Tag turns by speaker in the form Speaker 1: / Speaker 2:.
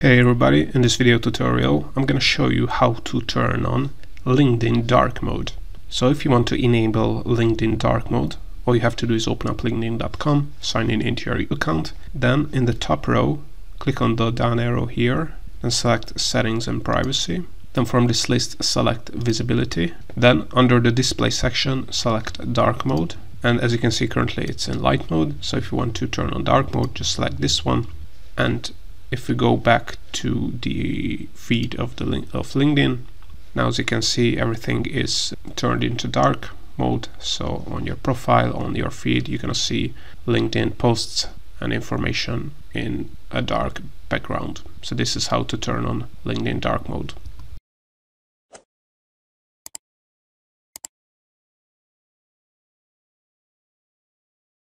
Speaker 1: Hey everybody, in this video tutorial I'm going to show you how to turn on LinkedIn dark mode. So if you want to enable LinkedIn dark mode, all you have to do is open up linkedin.com, sign in into your account, then in the top row click on the down arrow here and select settings and privacy. Then from this list select visibility. Then under the display section select dark mode and as you can see currently it's in light mode so if you want to turn on dark mode just select this one and if we go back to the feed of the of LinkedIn, now as you can see everything is turned into dark mode. So on your profile, on your feed, you're gonna see LinkedIn posts and information in a dark background. So this is how to turn on LinkedIn dark mode.